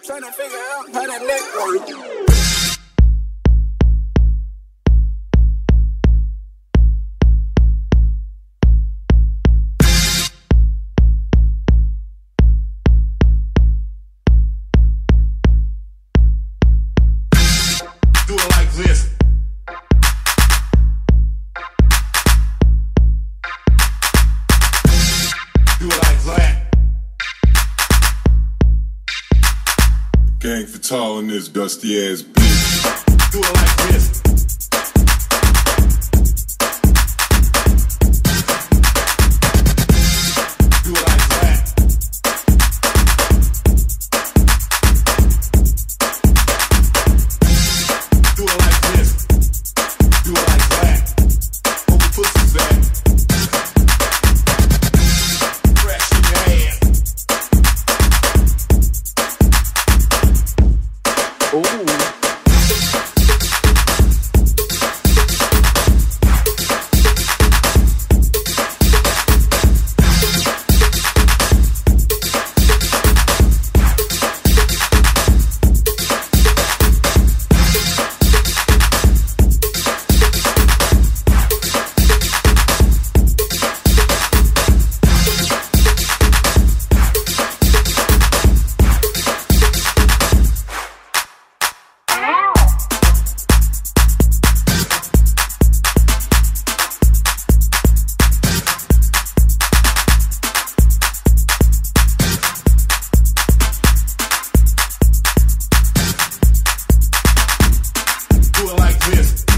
I'm trying to figure out how that leg work. Do it like this. Do it like that. Gang Fatale in this dusty ass bitch. Do it like this. Do it like that. Do it like this. do it like this.